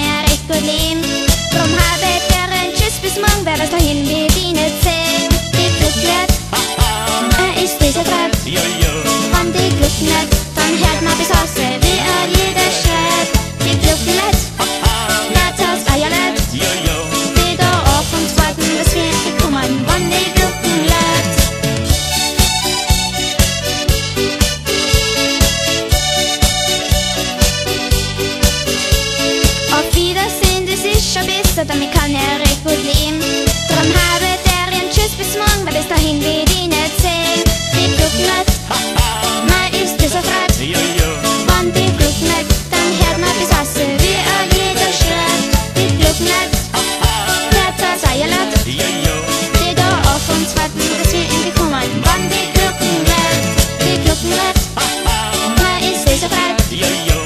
her recht gut leben. Drum habe ich deren Tschüss bis morgen, wer das dahin bedient, sehen. Die Pflicht wird, er ist dieser Treib. besser, damit kann er recht gut leben. Drum habe der ihn Tschüss bis morgen, weil bis dahin wird ihn erzählen. Die Glück nicht, man ist dieser Frat. Wenn die Glück nicht, dann hört man bis Asse, wie er jeder schreit. Die Glück nicht, hört das Eierlatt. Die da auf uns warten, dass wir ihn bekommen. Wenn die Glück nicht, die Glück nicht, man ist dieser Frat.